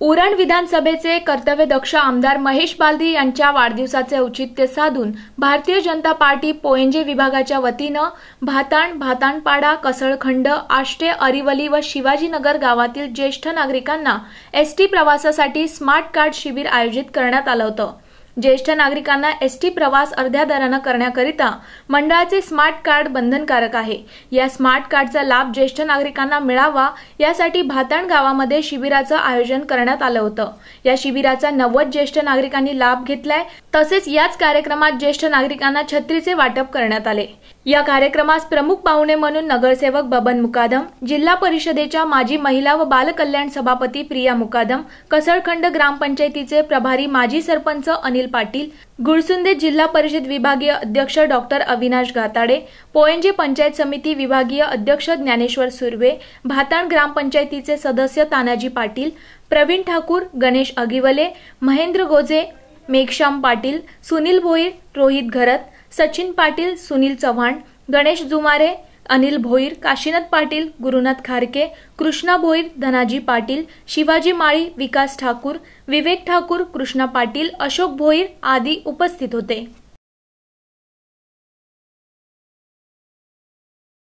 उरण विधानसभेचे कर्तव्यदक्ष आमदार महेश बालदी यांच्या वाढदिवसाचे औचित्य साधून भारतीय जनता पार्टी पोएंजे विभागाच्या वतीनं भाताण भाताणपाडा कसळखंड आष्टे अरिवली व शिवाजीनगर गावातील ज्येष्ठ नागरिकांना एसटी प्रवासासाठी स्मार्ट कार्ड शिबिर आयोजित करण्यात आलं होतं. ज्येष्ठ नागरिकांना एसटी प्रवास अर्ध्या दरानं करण्याकरिता मंडळाचे स्मार्ट कार्ड बंधनकारक आहे. या स्मार्ट कार्डचा लाभ ज्येष्ठ नागरिकांना मिळावा यासाठी भाताण गावामध्ये शिबिराचं आयोजन करण्यात आलं होतं. या शिबिराचा नव्वद ज्येष्ठ नागरिकांनी लाभ घेतलाय तसेच याच कार्यक्रमात ज्येष्ठ नागरिकांना छत्रीचे वाटप करण्यात आले. या कार्यक्रमास प्रमुख पाहुणे म्हणून नगरसेवक बबन मुकादम जिल्हा परिषदेच्या माजी महिला व बालकल्याण सभापती प्रिया मुकादम कसळखंड ग्रामपंचायतीचे प्रभारी माजी सरपंच अनिल पाटील गुळसुंदे जिल्हा परिषद विभागीय अध्यक्ष डॉक्टर अविनाश गाताडे पोयंजे पंचायत समिती विभागीय अध्यक्ष ज्ञानेश्वर सुर्वे भाताण ग्रामपंचायतीचे सदस्य तानाजी पाटील प्रवीण ठाकूर गणेश अगिवले महेंद्र गोजे मेघश्याम पाटील सुनील भोईर रोहित घरत सचिन पाटील सुनील चव्हाण गणेश जुमारे अनिल भोईर काशीनाथ पाटील गुरुनाथ खारके कृष्णा भोईर धनाजी पाटील शिवाजी माळी विकास ठाकूर विवेक ठाकूर कृष्णा पाटील अशोक भोईर आदी उपस्थित होते.